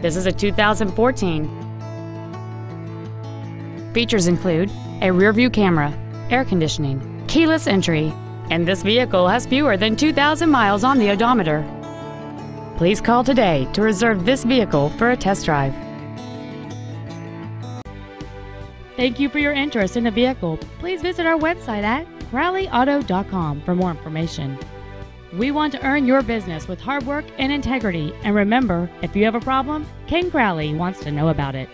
This is a 2014. Features include a rear-view camera, air conditioning, keyless entry, and this vehicle has fewer than 2,000 miles on the odometer. Please call today to reserve this vehicle for a test drive. Thank you for your interest in the vehicle. Please visit our website at crowleyauto.com for more information. We want to earn your business with hard work and integrity. And remember, if you have a problem, Ken Crowley wants to know about it.